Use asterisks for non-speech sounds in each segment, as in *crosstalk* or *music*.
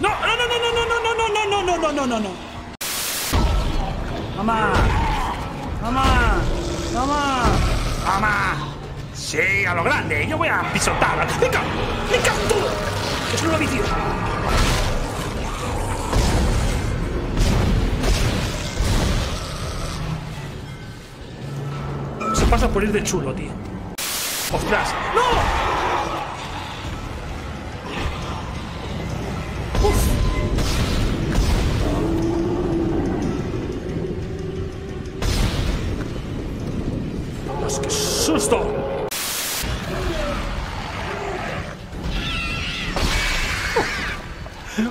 No, no, no, no, no, no, no, no, no, no, no, no, no, no. Mamá. Mamá. Mamá. Mamá. Sí, a lo grande. Yo voy a pisotar. ¡Venga! ¡Venga todo! Que es una vicio. Se pasa por ir de chulo, tío. ¡Ostras! ¡No! ¡Dios, qué susto! *laughs*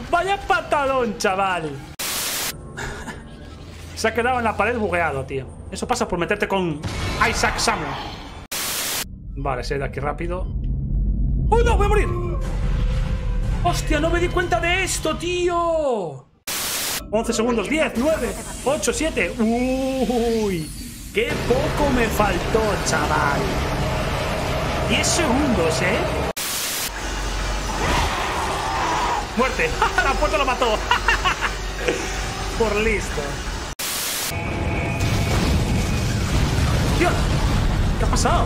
¡Vaya patadón, chaval! Se ha quedado en la pared bugueado, tío. Eso pasa por meterte con Isaac Samuel. Vale, se ha ido aquí rápido. ¡Oh, no! ¡Voy a morir! ¡Hostia, no me di cuenta de esto, tío! 11 segundos, 10, 9, 8, 7. ¡Uy! ¡Qué poco me faltó, chaval! 10 segundos, ¿eh? ¡Muerte! *laughs* ¡La puerta lo mató! *laughs* Por listo. ¡Dios! ¿Qué ha pasado?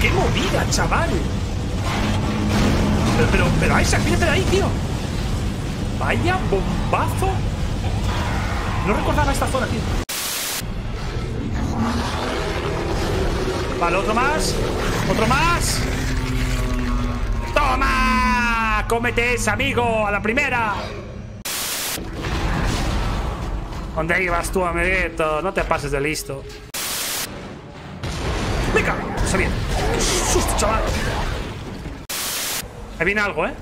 ¡Qué movida, chaval! Pero, pero, pero Isaac, de ahí, tío. Vaya bombazo. No recordaba esta zona, tío. Vale, otro más. Otro más. ¡Toma! ¡Cómete ese, amigo! ¡A la primera! ¿Dónde ibas tú, amiguito? No te pases de listo. ¡Venga! ¡Se viene! ¡Qué susto, chaval! Ahí viene algo, ¿eh?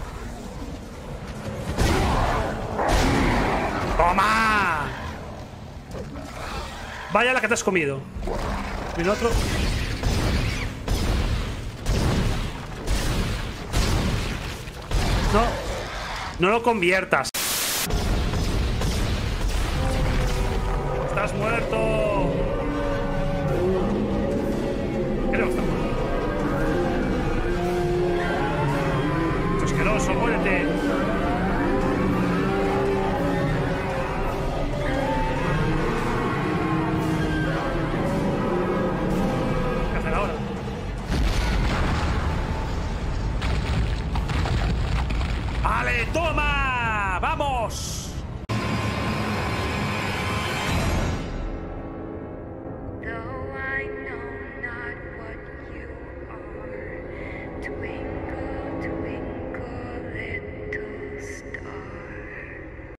¡Toma! Vaya la que te has comido. Viene otro. No. No lo conviertas. Estás muerto. Creo que está muerto. Asqueroso, muérete. ¡Vale, toma! ¡Vamos! Though I know not what you are doing.